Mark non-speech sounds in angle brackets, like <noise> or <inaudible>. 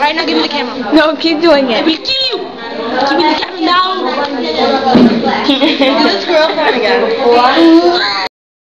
right now, give me the camera. No, keep doing I it. will kill you. Give me the camera now. <laughs> this girl's trying to go.